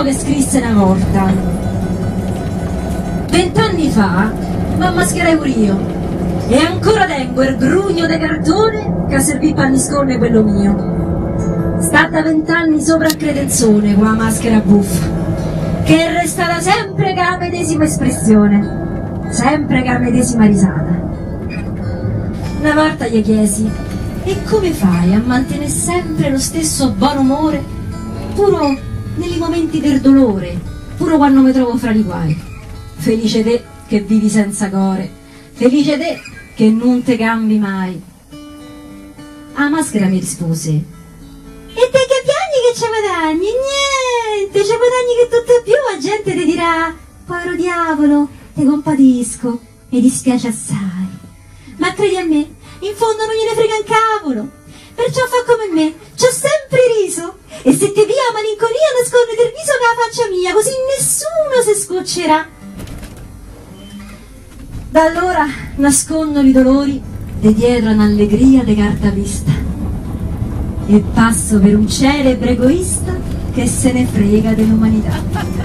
uno che scrisse una volta. Vent'anni fa m'ammascherai pure io e ancora tengo il grugno di cartone che servì per nascondere quello mio. Stata vent'anni sopra a credenzone con la maschera buffa, che è restata sempre con la medesima espressione, sempre con la medesima risata. Una volta gli chiesi, e come fai a mantenere sempre lo stesso buon umore, puro nei momenti del dolore, puro quando mi trovo fra i guai? Felice te che vivi senza core, felice te che non te cambi mai. A maschera mi rispose, e te che piani che ci guadagni? Niente, ci guadagni che tutto più la gente ti dirà, povero diavolo, te compatisco, mi dispiace assai. Ma credi a me, in fondo non gliene frega un cavolo. Perciò fa come me, c'ho sempre riso. E se ti malinconia nasconde del viso con la faccia mia, così nessuno si scoccerà. Da allora nascondono i dolori de dietro un'allegria de carta vista e passo per un celebre egoista che se ne frega dell'umanità.